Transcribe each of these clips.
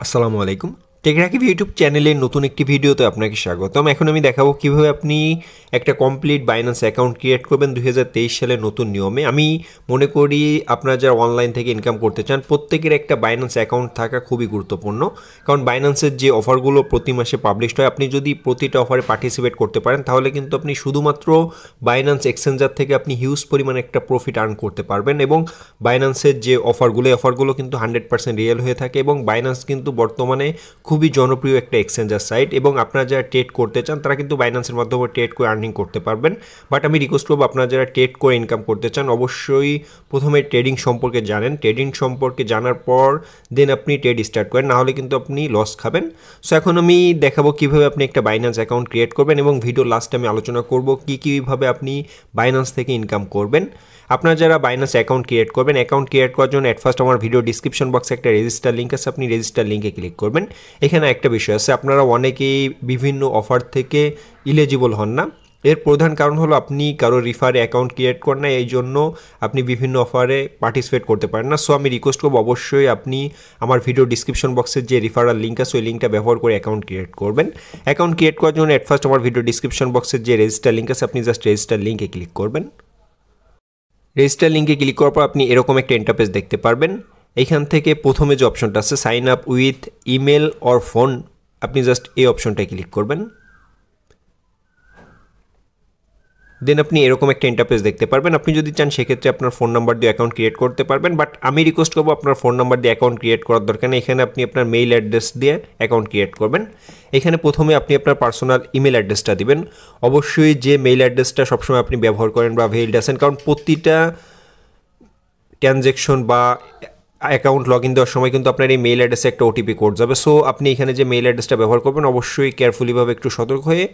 আসসালামু আলাইকুম টেকরাকিব ইউটিউব চ্যানেলের নতুন একটি ভিডিওতে আপনাকে স্বাগতম। এখন আমি দেখাবো কীভাবে আপনি একটা কমপ্লিট বাইন্যান্স অ্যাকাউন্ট ক্রিয়েট করবেন দুই হাজার তেইশ সালের নতুন নিয়মে। আমি মনে করি আপনারা যারা অনলাইন থেকে ইনকাম করতে চান, প্রত্যেকের একটা বাইন্যান্স অ্যাকাউন্ট থাকা খুবই গুরুত্বপূর্ণ। কারণ বাইন্যান্সের যে অফারগুলো প্রতি মাসে পাবলিশড হয়, আপনি যদি প্রতিটা অফারে পার্টিসিপেট করতে পারেন, তাহলে কিন্তু আপনি শুধুমাত্র বাইন্যান্স এক্সচেঞ্জার থেকে আপনি হিউজ পরিমাণে একটা প্রফিট আর্ন করতে পারবেন এবং বাইন্যান্সের যে অফারগুলো অফারগুলো কিন্তু হান্ড্রেড পার্সেন্ট রিয়েল হয়ে থাকে এবং বাইন্যান্স কিন্তু বর্তমানে খুবই জনপ্রিয় একটা এক্সচেঞ্জার সাইট এবং আপনারা যারা ট্রেড করতে চান, তারা কিন্তু বাইন্যান্সের মাধ্যমে ট্রেড করে আর্নিং করতে পারবেন। বাট আমি রিকোয়েস্ট করব আপনারা যারা ট্রেড করে ইনকাম করতে চান, অবশ্যই প্রথমে ট্রেডিং সম্পর্কে জানেন। ট্রেডিং সম্পর্কে জানার পর দেন আপনি ট্রেড স্টার্ট করেন নাহলে কিন্তু আপনি লস খাবেন। সো এখন আমি দেখাবো কীভাবে আপনি একটা বাইন্যান্স অ্যাকাউন্ট ক্রিয়েট করবেন এবং ভিডিও লাস্টে আমি আলোচনা করব কী কীভাবে আপনি বাইন্যান্স থেকে ইনকাম করবেন। আপনারা যারা বাইনাস অ্যাকাউন্ট ক্রিয়েট করবেন অ্যাকাউন্ট ক্রিয়েট করার জন্য অ্যাট ফার্স্ট আমার ভিডিও ডিসক্রিপশন বক্সে একটা রেজিস্টার লিঙ্ক আছে, আপনি রেজিস্টার লিঙ্কে ক্লিক করবেন। এখানে একটা বিষয় আছে, আপনারা অনেকেই বিভিন্ন অফার থেকে ইলিজিবল হন না। এর প্রধান কারণ হলো আপনি কারও রিফারে অ্যাকাউন্ট ক্রিয়েট করেন না, এই জন্য আপনি বিভিন্ন অফারে পার্টিসিপেট করতে পারেন না। সো আমি রিকোয়েস্ট করব অবশ্যই আপনি আমার ভিডিও ডিসক্রিপশন বক্সের যে রিফারাল লিঙ্ক আছে, ওই লিঙ্কটা ব্যবহার করে অ্যাকাউন্ট ক্রিয়েট করবেন। অ্যাকাউন্ট ক্রিয়েট করার জন্য অ্যাট ফার্স্ট আমার ভিডিও ডিসক্রিপশন বক্সের যে রেজিস্টার লিঙ্ক আছে, আপনি জাস্ট রেজিস্টার লিঙ্কে ক্লিক করবেন। রেজিস্টার লিঙ্কে ক্লিক করার পর আপনি এরকম একটা ইন্টারপেজ দেখতে পারবেন। এইখান থেকে প্রথমে যে অপশনটা আছে sign up with email or phone আপনি জাস্ট এই অপশনটায় ক্লিক করবেন। দেন আপনি এরকম একটা ইন্টারপেজ দেখতে পারবেন। আপনি যদি চান, সেক্ষেত্রে আপনার ফোন নাম্বার দিয়ে অ্যাকাউন্ট ক্রিয়েট করতে পারবেন। বাট আমি রিকোয়েস্ট করব আপনার ফোন নাম্বার দিয়ে অ্যাকাউন্ট ক্রিয়েট করার দরকার নেই। এখানে আপনি আপনার মেইল অ্যাড্রেস দিয়ে অ্যাকাউন্ট ক্রিয়েট করবেন। এখানে প্রথমে আপনি আপনার পার্সোনাল ইমেল অ্যাড্রেসটা দিবেন। অবশ্যই যে মেইল অ্যাড্রেসটা সবসময় আপনি ব্যবহার করেন বা ভেইল্ড আছেন, কারণ প্রতিটা ট্রানজ্যাকশন বা অ্যাকাউন্ট লগ ইন দেওয়ার সময় কিন্তু আপনার এই মেইল অ্যাড্রেসে একটা ওটিপি কোড যাবে। সো আপনি এখানে যে মেইল অ্যাড্রেসটা ব্যবহার করবেন, অবশ্যই কেয়ারফুলিভাবে একটু সতর্ক হয়ে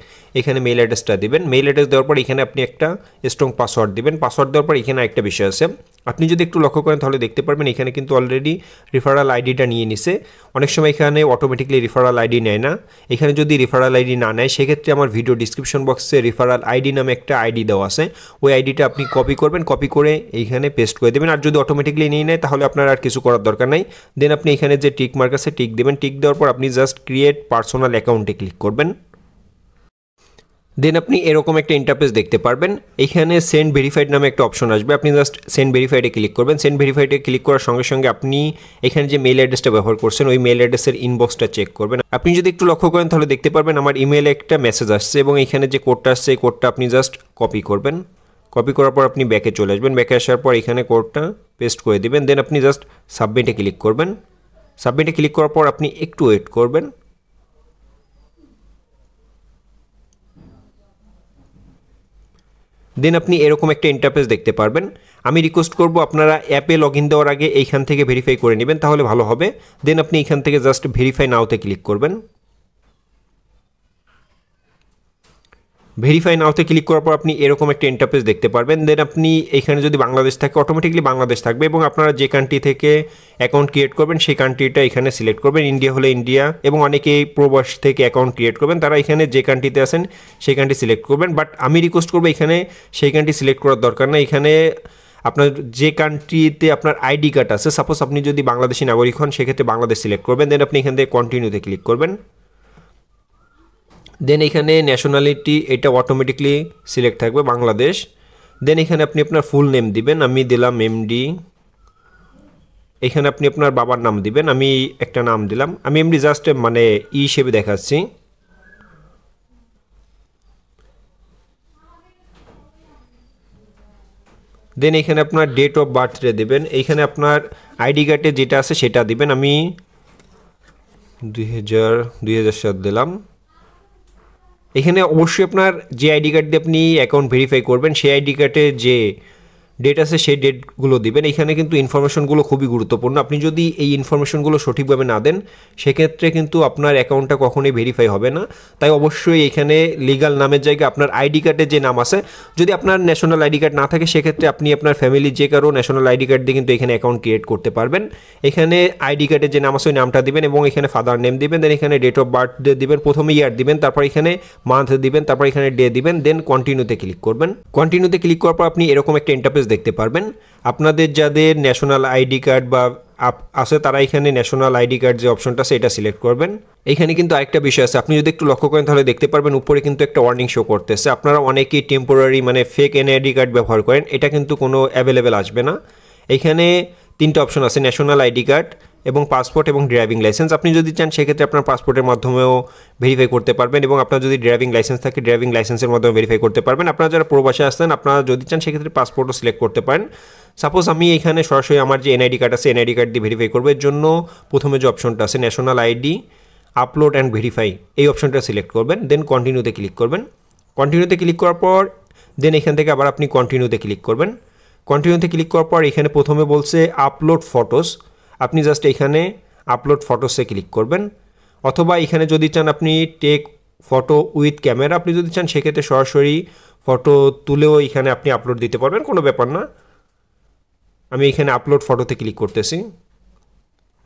এখানে মেইল অ্যাড্রেসটা দেবেন। মেইল অ্যাড্রেস দেওয়ার পর এখানে আপনি একটা স্ট্রং পাসওয়ার্ড দেবেন। পাসওয়ার্ড দেওয়ার পর এখানে একটা বিষয় আছে। আপনি যদি একটু লক্ষ্য করেন, তাহলে দেখতে পারবেন এখানে কিন্তু অলরেডি রিফারাল আইডিটা নিয়ে নিছে। অনেক সময় এখানে অটোমেটিকলি রেফারাল আইডি নেয় না। এখানে যদি রিফারাল আইডি না নেয়, সেক্ষেত্রে আমার ভিডিও ডিসক্রিপশন বক্সে রেফারাল আইডি নামে একটা আইডি দেওয়া আছে। ওই আইডিটা আপনি কপি করবেন কপি করে এইখানে পেস্ট করে দেবেন। আর যদি অটোমেটিকলি নিয়ে নেয়, তাহলে আপনার আর কিছু করার দরকার নাই। দেন আপনি এখানে যে টিক মার্ক আছে টিক দেবেন। টিক দেওয়ার পর আপনি জাস্ট ক্রিয়েট পার্সোনাল অ্যাকাউন্টে ক্লিক করবেন। দেন আপনি এরকম একটা ইন্টারফেস দেখতে পারবেন। এখানে সেন্ড ভেরিফাইড নামে একটা অপশন আসবে। আপনি জাস্ট সেন্ড ভেরিফাইডে ক্লিক করবেন। সেন্ড ভেরিফাইডে ক্লিক করার সঙ্গে সঙ্গে আপনি এখানে যে মেল অ্যাড্রেসটা ব্যবহার করছেন, ওই মেল অ্যাড্রেসের ইনবক্সটা চেক করবেন। আপনি যদি একটু লক্ষ্য করেন, তাহলে দেখতে পারবেন আমার ইমেলে একটা মেসেজ আসছে এবং এখানে যে কোডটা আসছে, এই কোডটা আপনি জাস্ট কপি করবেন। কপি করার পর আপনি ব্যাকে চলে আসবেন। ব্যাকে আসার পর এখানে কোডটা পেস্ট করে দেবেন। দেন আপনি জাস্ট সাবমিটে ক্লিক করবেন। সাবমিটে ক্লিক করার পর আপনি একটু ওয়েট করবেন। দেন আপনি এরকম একটা ইন্টারফেস দেখতে পারবেন। আমি রিকোয়েস্ট করব আপনারা অ্যাপে লগ ইন দেওয়ার আগে এইখান থেকে ভেরিফাই করে নেবেন, তাহলে ভালো হবে। দেন আপনি এখান থেকে জাস্ট ভেরিফাই নাওতে ক্লিক করবেন। ভেরিফাই নাওতে ক্লিক করার পর আপনি এরকম একটা ইন্টারফেস দেখতে পারবেন। দেন আপনি এখানে যদি বাংলাদেশ থাকে অটোমেটিকলি বাংলাদেশ থাকবে এবং আপনারা যে কান্ট্রি থেকে অ্যাকাউন্ট ক্রিয়েট করবেন, সেই কান্ট্রিটা এখানে সিলেক্ট করবেন। ইন্ডিয়া হলে ইন্ডিয়া এবং অনেকেই প্রবাস থেকে অ্যাকাউন্ট ক্রিয়েট করবেন। তারা এখানে যে কান্ট্রিতে আছেন, সেই কান্ট্রি সিলেক্ট করবেন। বাট আমি রিকোয়েস্ট করব এখানে সেই কান্ট্রি সিলেক্ট করার দরকার না এখানে আপনার যে কান্ট্রিতে আপনার আইডি কার্ড আছে সাপোজ আপনি যদি বাংলাদেশি নাগরিক হন, সেক্ষেত্রে বাংলাদেশ সিলেক্ট করবেন। দেন আপনি এখান থেকে কন্টিনিউতে ক্লিক করবেন। দেন এখানে ন্যাশনালিটি এটা অটোমেটিকলি সিলেক্ট থাকবে বাংলাদেশ। দেন এখানে আপনি আপনার ফুল নেম দিবেন, আমি দিলাম এমডি এখানে আপনি আপনার বাবার নাম দিবেন, আমি একটা নাম দিলাম। আমি এমডি জাস্ট মানে ই হিসেবে দেখাচ্ছি। দেন এখানে আপনার ডেট অফ বার্থডে দেবেন এইখানে আপনার আইডি কার্ডে যেটা আছে সেটা দিবেন। আমি দুই হাজার দুই হাজার সাত দিলাম। এখানে অবশ্যই আপনার যে আইডি কার্ড দিয়ে আপনি অ্যাকাউন্ট ভেরিফাই করবেন, সেই আইডি কার্ডে যে ডেট আছে, সেই ডেটগুলো দিবেন। এখানে কিন্তু ইনফরমেশনগুলো খুবই গুরুত্বপূর্ণ। আপনি যদি এই ইনফরমেশনগুলো সঠিকভাবে না দেন, সেক্ষেত্রে কিন্তু আপনার অ্যাকাউন্টটা কখনোই ভেরিফাই হবে না। তাই অবশ্যই এখানে লিগাল নামের জায়গায় আপনার আইডি কার্ডের যে নাম আছে, যদি আপনার ন্যাশনাল আইডি কার্ড না থাকে, সেক্ষেত্রে আপনি আপনার ফ্যামিলির যে কারও ন্যাশনাল আইডি কার্ড দিয়ে কিন্তু এখানে অ্যাকাউন্ট ক্রিয়েট করতে পারবেন। এখানে আইডি কার্ডের যে নাম আছে, ওই নামটা দিবেন এবং এখানে ফাদার নেম দিবেন দেন এখানে ডেট অফ বার্থ দিবেন, প্রথমে ইয়ার দিবেন, তারপর এখানে মান্থ দিবেন, তারপর এখানে ডে দিবেন দেন কন্টিনিউতে ক্লিক করবেন। কন্টিনিউতে ক্লিক করার পর আপনি এরকম একটা ইন্টারফেস দেখতে পারবেন। আপনাদের যাদের ন্যাশনাল আইডি কার্ড বা আছে, তারা এখানে ন্যাশনাল আইডি কার্ড যে অপশনটা আছে, এটা সিলেক্ট করবেন। এখানে কিন্তু আরেকটা বিষয় আছে। আপনি যদি একটু লক্ষ্য করেন, তাহলে দেখতে পারবেন উপরে কিন্তু একটা ওয়ার্নিং শো করতেছে। আপনারা অনেকেই টেম্পোরারি মানে ফেক এনআইডি কার্ড ব্যবহার করেন। এটা কিন্তু কোনো অ্যাভেলেবেল আসবে না। এখানে তিনটা অপশন আছে ন্যাশনাল আইডি কার্ড এবং পাসপোর্ট এবং ড্রাইভিং লাইসেন্স আপনি যদি চান, সেক্ষেত্রে আপনার পাসপোর্টের মাধ্যমেও ভেরিফাই করতে পারবেন এবং আপনার যদি ড্রাইভিং লাইসেন্স থাকে ড্রাইভিং লাইসেন্সের মাধ্যমে ভেরিফাই করতে পারবেন। আপনারা যারা প্রবাসে আসতেন আপনারা যদি চান, সেক্ষেত্রে পাসপোর্টও সিলেক্ট করতে পারেন। সাপোজ আমি এখানে সরাসরি আমার যে এনআইডি কার্ড আছে এনআইডি কার্ড দিয়ে ভেরিফাই করব। এর জন্য প্রথমে যে অপশনটা আছে national ID upload and verify এই অপশনটা সিলেক্ট করবেন। দেন কন্টিনিউতে ক্লিক করবেন। কন্টিনিউতে ক্লিক করার পর দেন এখান থেকে আবার আপনি কন্টিনিউতে ক্লিক করবেন। কন্টিনিউতে ক্লিক করার পর, এখানে প্রথমে বলছে আপলোড ফটোস আপনি জাস্ট এখানে আপলোড ফটোসে ক্লিক করবেন। অথবা এখানে যদি চান আপনি টেক ফটো উইথ ক্যামেরা আপনি যদি চান সেক্ষেত্রে সরাসরি ফটো তুলেও এখানে আপনি আপলোড দিতে পারবেন, কোনো ব্যাপার না। আমি এখানে আপলোড ফটোতে ক্লিক করতেছি।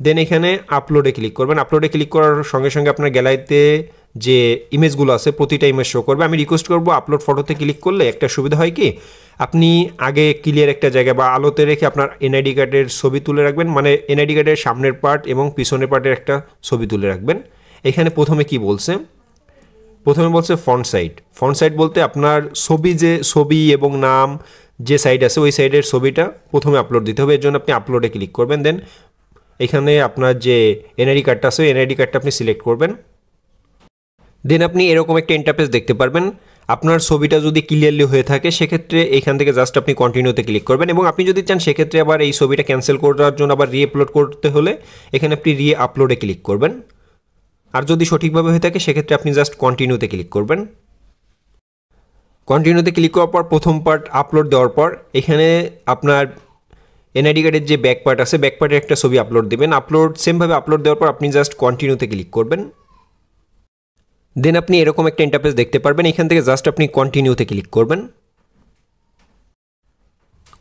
দেন এখানে আপলোডে ক্লিক করবেন। আপলোডে ক্লিক করার সঙ্গে সঙ্গে আপনার গ্যালারিতে যে ইমেজগুলো আছে, প্রতিটা ইমেজ শো করবে। আমি রিকোয়েস্ট করব আপলোড ফটোতে ক্লিক করলে একটা সুবিধা হয় কি? আপনি আগে ক্লিয়ার একটা জায়গা বা আলোতে রেখে আপনার এনআইডি কার্ডের ছবি তুলে রাখবেন। মানে এনআইডি কার্ডের সামনের পার্ট এবং পিছনের পার্টের একটা ছবি তুলে রাখবেন। এখানে প্রথমে কি বলছে? প্রথমে বলছে ফ্রন্ট সাইড ফ্রন্ট সাইড বলতে আপনার ছবি যে ছবি এবং নাম যে সাইড আছে, ওই সাইডের ছবিটা প্রথমে আপলোড দিতে হবে। এর জন্য আপনি আপলোডে ক্লিক করবেন। দেন এখানে আপনার যে এনআইডি কার্ডটা আছে, ওই এনআইডি কার্ডটা আপনি সিলেক্ট করবেন। দেন আপনি এরকম একটা ইন্টারফেস দেখতে পারবেন। আপনার ছবিটা যদি ক্লিয়ারলি হয়ে থাকে, সেক্ষেত্রে এখান থেকে জাস্ট আপনি কন্টিনিউতে ক্লিক করবেন এবং আপনি যদি চান, সেক্ষেত্রে আবার এই ছবিটা ক্যান্সেল করার জন্য আবার রি আপলোড করতে হলে এখানে আপনি রি আপলোডে ক্লিক করবেন। আর যদি সঠিকভাবে হয়ে থাকে, সেক্ষেত্রে আপনি জাস্ট কন্টিনিউতে ক্লিক করবেন। কন্টিনিউতে ক্লিক করার পর প্রথম পার্ট আপলোড দেওয়ার পর এখানে আপনার এনআইডি কার্ডের যে ব্যাক পার্ট আছে ব্যাক পার্টের একটা ছবি আপলোড দেবেন। আপলোড সেমভাবে আপলোড দেওয়ার পর আপনি জাস্ট কন্টিনিউতে ক্লিক করবেন। দেন আপনি এরকম একটা ইন্টারফেস দেখতে পারবেন। এখান থেকে জাস্ট আপনি কন্টিনিউতে ক্লিক করবেন।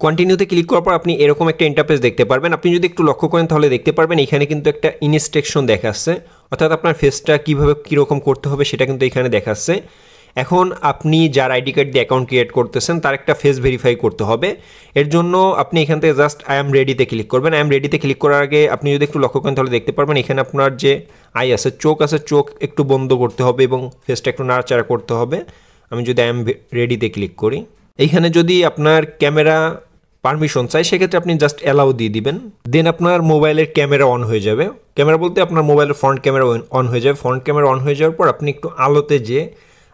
কন্টিনিউতে ক্লিক করার পর আপনি এরকম একটা ইন্টারফেস দেখতে পারবেন। আপনি যদি একটু লক্ষ্য করেন তাহলে দেখতে পারবেন, এখানে কিন্তু একটা ইনস্ট্রাকশন দেখাচ্ছে। অর্থাৎ আপনার ফেসটা কীভাবে কীরকম করতে হবে সেটা কিন্তু এখানে দেখাচ্ছে। এখন আপনি যার আইডি কার্ড দিয়ে অ্যাকাউন্ট ক্রিয়েট করতেছেন, তার একটা ফেস ভেরিফাই করতে হবে। এর জন্য আপনি এখান থেকে জাস্ট আই এম রেডিতে ক্লিক করবেন। আই এম রেডিতে ক্লিক করার আগে আপনি যদি একটু লক্ষ্য করেন, তাহলে দেখতে পারবেন এখানে আপনার যে আই আছে, চোখ আছে, চোখ একটু বন্ধ করতে হবে এবং ফেসটা একটু নাড়াচাড়া করতে হবে। আমি যদি আই এম রেডিতে ক্লিক করি। এইখানে যদি আপনার ক্যামেরা পারমিশন চাই, সেক্ষেত্রে আপনি জাস্ট অ্যালাউ দিয়ে দিবেন। দেন আপনার মোবাইলের ক্যামেরা অন হয়ে যাবে। ক্যামেরা বলতে আপনার মোবাইলের ফ্রন্ট ক্যামেরা অন হয়ে যাবে। ফ্রন্ট ক্যামেরা অন হয়ে যাওয়ার পর আপনি একটু আলোতে যে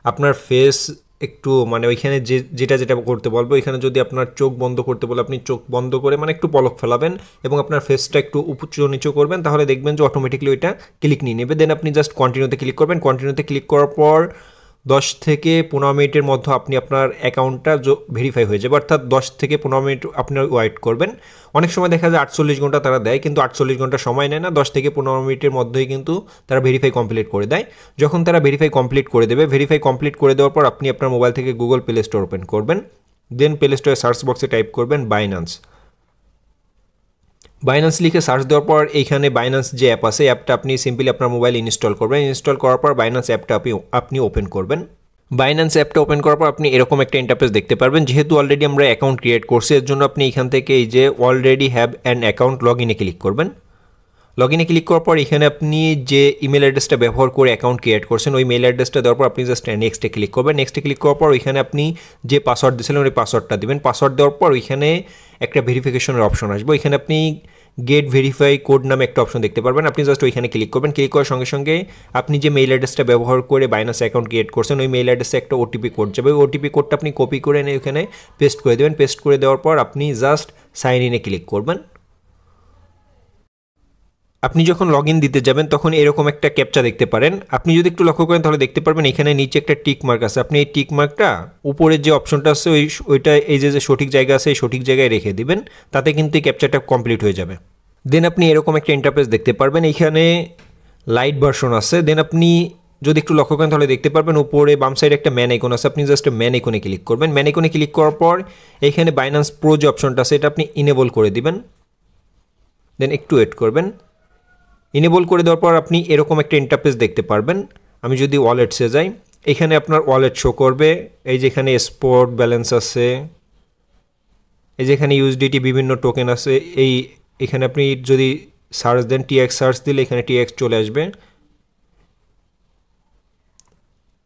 আপনার ফেস একটু মানে ওইখানে যে, যেটা যেটা করতে বলব এখানে যদি আপনার চোখ বন্ধ করতে বলে আপনি চোখ বন্ধ করে মানে একটু পলক ফেলাবেন এবং আপনার ফেসটা একটু উপচু নিচু করবেন, তাহলে দেখবেন যে অটোমেটিকলি ওইটা ক্লিক নিয়ে নেবে। দেন আপনি জাস্ট কন্টিনিউতে ক্লিক করবেন। কন্টিনিউতে ক্লিক করার পর দশ থেকে পনেরো মিনিটের মধ্যে আপনি আপনার অ্যাকাউন্টটা ভেরিফাই হয়ে যাবে। অর্থাৎ দশ থেকে পনেরো মিনিট আপনার ওয়েট করবেন। অনেক সময় দেখা যায় আটচল্লিশ ঘণ্টা তারা দেয়, কিন্তু আটচল্লিশ ঘণ্টা সময় নেয় না। দশ থেকে পনেরো মিনিটের মধ্যেই কিন্তু তারা ভেরিফাই কমপ্লিট করে দেয়। যখন তারা ভেরিফাই কমপ্লিট করে দেবে ভেরিফাই কমপ্লিট করে দেওয়ার পর আপনি আপনার মোবাইল থেকে গুগল প্লে স্টোর ওপেন করবেন। দেন প্লে স্টোরে সার্চ বক্সে টাইপ করবেন বাইন্যান্স বাইন্যান্স লিখে সার্চ দেওয়ার পর এইখানে বাইন্যান্স যে অ্যাপ আছে অ্যাপটা আপনি সিম্পলি আপনার মোবাইল ইনস্টল করবেন। ইনস্টল করার পর বাইন্যান্স অ্যাপটা আপনি আপনি ওপেন করবেন। বাইন্যান্স অ্যাপটা ওপেন করার পর আপনি এরকম একটা ইন্টারফেস দেখতে পারবেন, যেহেতু অলরেডি আমরা অ্যাকাউন্ট ক্রিয়েট করছি, এর জন্য আপনি এখান থেকে এই যে already have an account log ইনে ক্লিক করবেন। লগ ইনে ক্লিক করার পর এখানে আপনি যে ইমেল অ্যাড্রেসটা ব্যবহার করে অ্যাকাউন্ট ক্রিয়েট করছেন, ওই মেল অ্যাড্রেসটা দেওয়ার পর আপনি জাস্ট নেক্সটে ক্লিক করবেন। নেক্সটে ক্লিক করার পর ওইখানে আপনি যে পাসওয়ার্ড দিয়েছিলেন, ওই পাসওয়ার্ডটা দেবেন। পাসওয়ার্ড দেওয়ার পর ওইখানে একটা ভেরিফিকেশনের অপশন আসবে। ওইখানে আপনি গেট ভেরিফাই কোড নামে একটা অপশন দেখতে পারবেন। আপনি জাস্ট ওইখানে ক্লিক করবেন। ক্লিক করার সঙ্গে সঙ্গে আপনি যে মেইল অ্যাড্রেসটা ব্যবহার করে বাইনাস অ্যাকাউন্ট ক্রিয়েট করছেন, ওই মেইল অ্যাড্রেসে একটা ওটিপি কোড যাবে। ওই ওটিপি কোডটা আপনি কপি করে এনে ওইখানে পেস্ট করে দেবেন। পেস্ট করে দেওয়ার পর আপনি জাস্ট সাইন ইনে ক্লিক করবেন। আপনি যখন লগ দিতে যাবেন, তখন এরকম একটা ক্যাপচা দেখতে পারেন। আপনি যদি একটু লক্ষ্য করেন, তাহলে দেখতে পারবেন এখানে নিচে একটা টিক মার্ক আছে। আপনি এই টিক মার্কটা উপরের যে অপশনটা আছে, ওই ওইটা এই যে যে সঠিক জায়গা আছে, এই সঠিক জায়গায় রেখে দিবেন। তাতে কিন্তু এই ক্যাপচাটা কমপ্লিট হয়ে যাবে। দেন আপনি এরকম একটা ইন্টারফেস দেখতে পারবেন। এইখানে লাইট ভার্সন আছে। দেন আপনি যদি একটু লক্ষ্য করেন, তাহলে দেখতে পারবেন উপরে বাম সাইডে একটা ম্যান আইকন আছে। আপনি জাস্ট ম্যান আইকনে ক্লিক করবেন। ম্যান আইকনে ক্লিক করার পর এখানে বাইন্যান্স প্রো যে অপশনটা আছে, এটা আপনি ইনেবল করে দিবেন। দেন একটু ওয়েট করবেন। ইনেবল করে দেওয়ার পর আপনি এরকম একটা ইন্টারফেস দেখতে পারবেন। আমি যদি ওয়ালেটসে যাই, এখানে আপনার ওয়ালেট শো করবে। এই যেখানে স্পোর্ট ব্যালেন্স আছে, এই যেখানে ইউএসডিটি বিভিন্ন টোকেন আছে, এই এখানে আপনি যদি সার্চ দেন টিএক্স সার্চ দিলে এখানে টিএক্স চলে আসবে।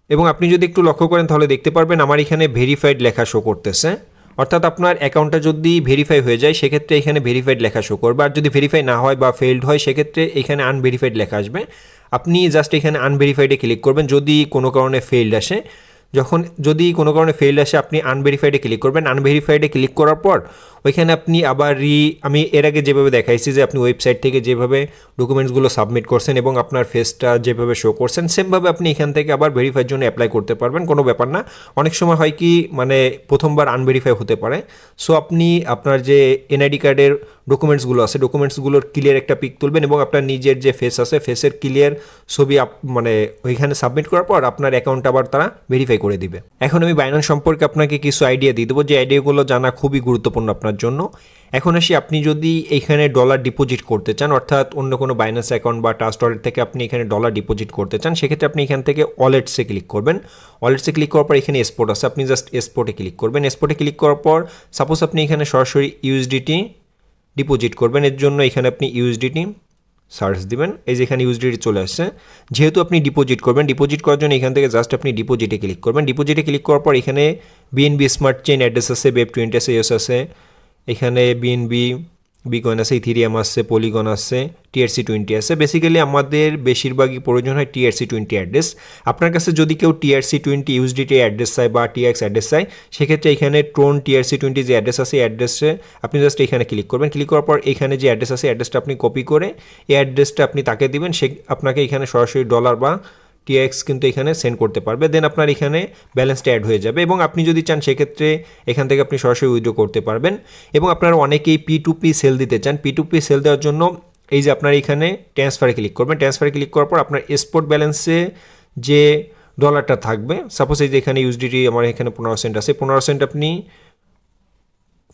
এবং আপনি যদি একটু লক্ষ্য করেন, তাহলে দেখতে পারবেন আমার এখানে ভেরিফাইড লেখা শো করতেছে। অর্থাৎ আপনার অ্যাকাউন্টটা যদি ভেরিফাই হয়ে যায়, সেক্ষেত্রে এখানে ভেরিফাইড লেখা শো করবে। আর যদি ভেরিফাই না হয় বা ফেলড হয়, সেক্ষেত্রে এখানে আনভেরিফাইড লেখা আসবে। আপনি জাস্ট এখানে আনভেরিফাইডে ক্লিক করবেন। যদি কোনো কারণে ফেলড আসে যখন যদি কোনো কারণে ফেল আসে, আপনি আনভেরিফাইডে ক্লিক করবেন। আনভেরিফাইডে ক্লিক করার পর, ওইখানে আপনি আবার রি আমি এর আগে যেভাবে দেখাইছি যে আপনি ওয়েবসাইট থেকে যেভাবে ডকুমেন্টসগুলো সাবমিট করছেন এবং আপনার ফেসটা যেভাবে শো করছেন সেমভাবে আপনি এখান থেকে আবার ভেরিফাইয়ের জন্য অ্যাপ্লাই করতে পারবেন। কোনো ব্যাপার না। অনেক সময় হয় কি মানে প্রথমবার আনভেরিফাই হতে পারে। সো আপনি আপনার যে এনআইডি কার্ডের ডকুমেন্টসগুলো আছে ডকুমেন্টসগুলোর ক্লিয়ার একটা পিক তুলবেন এবং আপনার নিজের যে ফেস আছে ফেসের ক্লিয়ার ছবি মানে ওইখানে সাবমিট করার পর আপনার অ্যাকাউন্ট আবার তারা ভেরিফাই করে দিবে। এখন আমি বাইনান্স সম্পর্কে আপনাকে কিছু আইডিয়া দিয়ে দেবো। যে আইডিয়াগুলো জানা খুবই গুরুত্বপূর্ণ আপনার জন্য। এখন আসি, আপনি যদি এখানে ডলার ডিপোজিট করতে চান, অর্থাৎ অন্য কোনো বাইন্যান্স অ্যাকাউন্ট বা ট্রাস্ট ওয়ালেট থেকে আপনি এখানে ডলার ডিপোজিট করতে চান, সেক্ষেত্রে আপনি এখান থেকে ওয়ালেটসে ক্লিক করবেন। ওয়ালেটসে ক্লিক করার পর এখানে এক্সপোর্ট আছে। আপনি জাস্ট এক্সপোর্টে ক্লিক করবেন। এক্সপোর্টে ক্লিক করার পর সাপোজ আপনি এখানে সরাসরি ইউএসডিটি ডিপোজিট করবেন। এর জন্য এখানে আপনি ইউএসডিটি সার্চ দিবেন। এই যেখানে ইউএসডিটি চলে আসছে। যেহেতু আপনি ডিপোজিট করবেন ডিপোজিট করার জন্য এখান থেকে জাস্ট আপনি ডিপোজিটে ক্লিক করবেন। ডিপোজিটে ক্লিক করার পর এখানে বিএনবি স্মার্ট চেইন অ্যাড্রেস আছে বেব টোয়েন্টি আছে এস আছে। এখানে বিএনবি বিকয়েন আছে ইথিরিয়াম আছে পলিগন আছে টিআরসি টোয়েন্টি আছে। বেসিক্যালি আমাদের বেশিরভাগই প্রয়োজন হয় টিআরসি টোয়েন্টি অ্যাড্রেস আপনার কাছে যদি কেউ টিআরসি টোয়েন্টি ইউএসডিটি অ্যাড্রেস চায় বা টিএক্স অ্যাড্রেস চায়, সেক্ষেত্রে এখানে ট্রোন টিআরসি টোয়েন্টি যে অ্যাড্রেস আছে, এই অ্যাড্রেসে আপনি জাস্ট এখানে ক্লিক করবেন। ক্লিক করার পর এখানে যে অ্যাড্রেস আছে অ্যাড্রেসটা আপনি কপি করে, এই অ্যাড্রেসটা আপনি তাকে দিবেন। সে আপনাকে এখানে সরাসরি ডলার বা টিএক্স কিন্তু এখানে সেন্ড করতে পারবে দেন আপনার এখানে ব্যালেন্সটা অ্যাড হয়ে যাবে এবং আপনি যদি চান সেক্ষেত্রে এখান থেকে আপনি সরাসরি উইথড্র করতে পারবেন এবং আপনারা অনেকেই পি টু পি সেল দিতে চান। পি টু পি সেল দেওয়ার জন্য এই যে আপনার এখানে ট্রান্সফারে ক্লিক করবেন। ট্রান্সফারে ক্লিক করার পর আপনার এক্সপোর্ট ব্যালেন্সে যে ডলারটা থাকবে সাপোজ এই যে এখানে ইউজডিটি আমার এখানে পনেরো সেন্ট আছে, পনেরো সেন্ট আপনি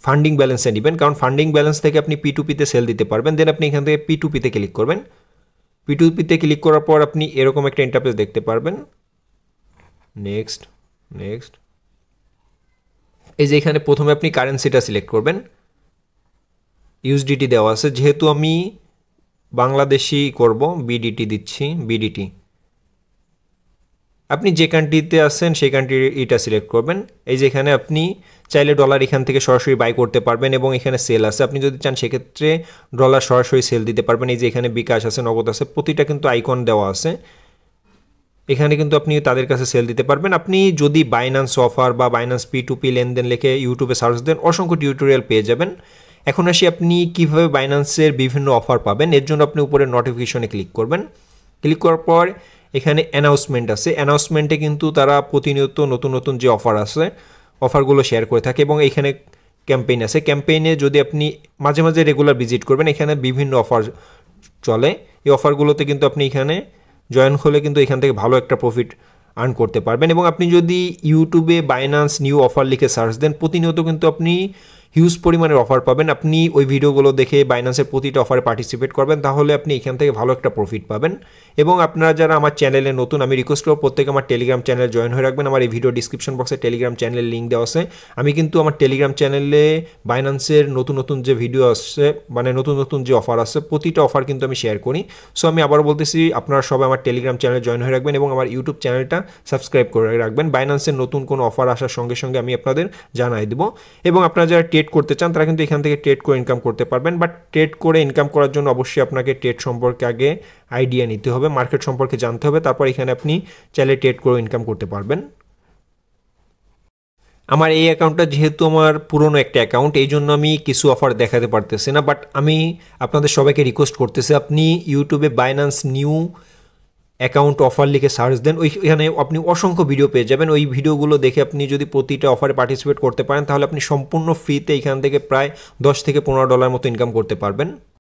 ফান্ডিং ব্যালেন্সে নেবেন। কারণ ফান্ডিং ব্যালেন্স থেকে আপনি পি টু পিতে সেল দিতে পারবেন দেন আপনি এখান থেকে পি টু পিতে ক্লিক করবেন। পিটুপিতে ক্লিক করার পর আপনি এরকম একটা ইন্টারফেস দেখতে পারবেন। নেক্সট নেক্সট এই যে এখানে প্রথমে আপনি কারেন্সিটা সিলেক্ট করবেন। ইউএসডিটি দেওয়া আছে। যেহেতু আমি বাংলাদেশি করব বিডিটি দিচ্ছি বিডিটি আপনি যে কান্ট্রিতে আছেন, সেই কান্ট্রির এটা সিলেক্ট করবেন। এই যে এখানে আপনি চাইলে ডলার এখান থেকে সরাসরি বাই করতে পারবেন এবং এখানে সেল আছে। আপনি যদি চান, সেক্ষেত্রে ডলার সরাসরি সেল দিতে পারবেন। এই যে এখানে বিকাশ আছে, নগদ আছে, প্রতিটা কিন্তু আইকন দেওয়া আছে। এখানে কিন্তু আপনি তাদের কাছে সেল দিতে পারবেন। আপনি যদি বাইন্যান্স অফার বা বাইন্যান্স পি টু পি লেনদেন লিখে ইউটিউবে সার্চ দেন, অসংখ্য টিউটোরিয়াল পেয়ে যাবেন। এখন আসি আপনি কীভাবে বাইন্যান্সের বিভিন্ন অফার পাবেন। এর জন্য আপনি উপরে নোটিফিকেশনে ক্লিক করবেন। ক্লিক করার পর এখানে অ্যানাউন্সমেন্ট আছে। অ্যানাউন্সমেন্টে কিন্তু তারা প্রতিনিয়ত নতুন নতুন যে অফার আছে অফারগুলো শেয়ার করে থাকে এবং এখানে ক্যাম্পেইন আছে। ক্যাম্পেইনে যদি আপনি মাঝে মাঝে রেগুলার ভিজিট করবেন, এখানে বিভিন্ন অফার চলে। এই অফারগুলোতে কিন্তু আপনি এখানে জয়েন হলে কিন্তু এখান থেকে ভালো একটা প্রফিট আর্ন করতে পারবেন এবং আপনি যদি ইউটিউবে বাইন্যান্স নিউ অফার লিখে সার্চ দেন, প্রতিনিয়ত কিন্তু আপনি হিউজ পরিমাণের অফার পাবেন। আপনি ওই ভিডিওগুলো দেখে বাইন্যান্সের প্রতিটা অফারে পার্টিসিপেট করবেন, তাহলে আপনি এখান থেকে ভালো একটা প্রফিট পাবেন। এবং আপনারা যারা আমার চ্যানেলে নতুন, আমি রিকোয়েস্ট করব প্রত্যেকে আমার টেলিগ্রাম চ্যানেল জয়েন হয়ে রাখবেন। আমার এই ভিডিও ডিসক্রিপশন বক্সে টেলিগ্রাম চ্যানেলের লিঙ্ক দেওয়া আছে। আমি কিন্তু আমার টেলিগ্রাম চ্যানেলে বাইন্যান্সের নতুন নতুন যে ভিডিও আসছে মানে নতুন নতুন যে অফার আছে প্রতিটা অফার কিন্তু আমি শেয়ার করি। সো আমি আবারও বলতেছি, আপনারা সবাই আমার টেলিগ্রাম চ্যানেলে জয়েন হয়ে রাখবেন এবং আমার ইউটিউব চ্যানেলটা সাবস্ক্রাইব করে রাখবেন। বাইন্যান্সের নতুন কোনো অফার আসার সঙ্গে সঙ্গে আমি আপনাদের জানাই দেবো। এবং আপনারা যারা ট্রেড করতে চান, তারা কিন্তু এখান থেকে ট্রেড করে ইনকাম করতে পারবেন। বাট ট্রেড করে ইনকাম করার জন্য অবশ্যই আপনাকে ট্রেড সম্পর্কে আগে আইডিয়া নিতে হবে মার্কেট সম্পর্কে জানতে হবে, তারপর এখানে আপনি চাইলে ট্রেড করে ইনকাম করতে পারবেন। আমার এই অ্যাকাউন্টটা যেহেতু আমার পুরনো একটা অ্যাকাউন্ট এই জন্য আমি কিছু অফার দেখাতে পারতেছি না। বাট আমি আপনাদের সবাইকে রিকোয়েস্ট করতেছি, আপনি ইউটিউবে বাইন্যান্স নিউ অ্যাকাউন্ট অফার লিখে সার্চ দেন। ওইখানে আপনি অসংখ্য ভিডিও পেয়ে যাবেন। ওই ভিডিওগুলো দেখে আপনি যদি প্রতিটা অফারে পার্টিসিপেট করতে পারেন, তাহলে আপনি সম্পূর্ণ ফ্রিতে এখান থেকে প্রায় দশ থেকে পনেরো ডলার মতো ইনকাম করতে পারবেন।